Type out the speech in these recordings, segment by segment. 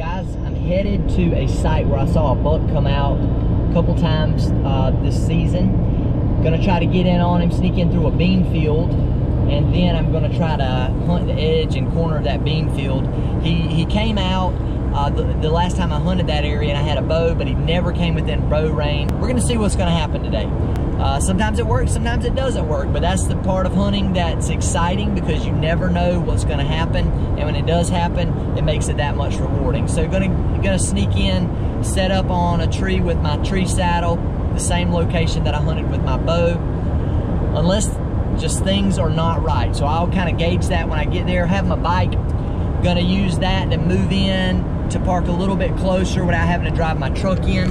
Guys, I'm headed to a site where I saw a buck come out a couple times uh, this season. Gonna try to get in on him, sneak in through a bean field, and then I'm gonna try to hunt the edge and corner of that bean field. He, he came out uh, the, the last time I hunted that area and I had a bow, but he never came within bow range. We're gonna see what's gonna happen today. Uh, sometimes it works, sometimes it doesn't work, but that's the part of hunting that's exciting because you never know what's gonna happen. And when it does happen, it makes it that much rewarding. So gonna, gonna sneak in, set up on a tree with my tree saddle, the same location that I hunted with my bow, unless just things are not right. So I'll kind of gauge that when I get there, have my bike, gonna use that to move in to park a little bit closer without having to drive my truck in.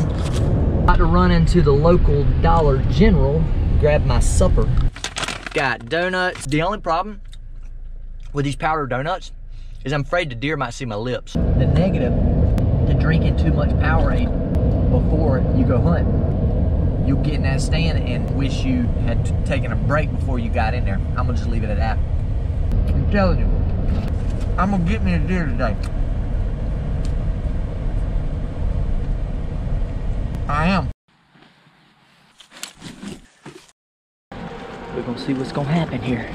About to run into the local Dollar General, grab my supper. Got donuts. The only problem with these powdered donuts is I'm afraid the deer might see my lips. The negative to drinking too much Powerade before you go hunt. You'll get in that stand and wish you had taken a break before you got in there. I'm gonna just leave it at that. I'm telling you, I'm gonna get me a deer today. I am. We're gonna see what's gonna happen here.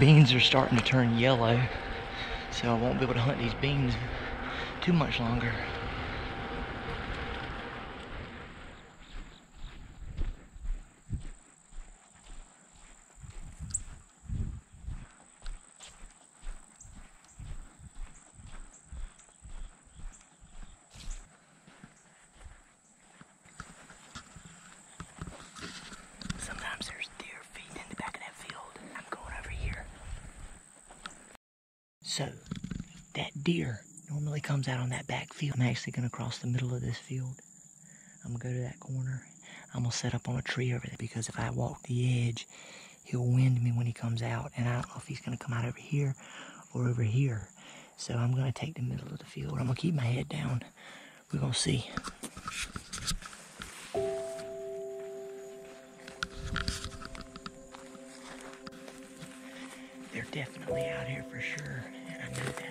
Beans are starting to turn yellow, so I won't be able to hunt these beans too much longer. Sometimes there's deer feeding in the back of that field. I'm going over here. So, that deer normally comes out on that back field. I'm actually going to cross the middle of this field. I'm going to go to that corner. I'm going to set up on a tree over there because if I walk the edge, he'll wind me when he comes out. And I don't know if he's going to come out over here or over here. So I'm going to take the middle of the field. I'm going to keep my head down. We're going to see. For sure, and I know that.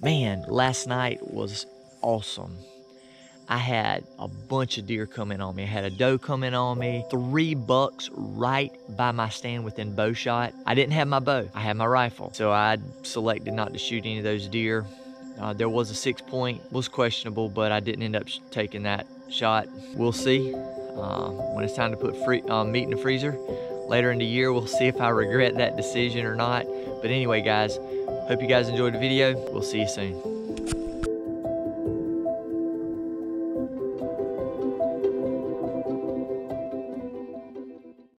Man, last night was awesome. I had a bunch of deer coming on me. I had a doe coming on me, three bucks right by my stand within bow shot. I didn't have my bow, I had my rifle. So I selected not to shoot any of those deer. Uh, there was a six point, was questionable, but I didn't end up taking that shot. We'll see. Uh, when it's time to put free, uh, meat in the freezer later in the year, we'll see if I regret that decision or not. But anyway, guys, hope you guys enjoyed the video. We'll see you soon.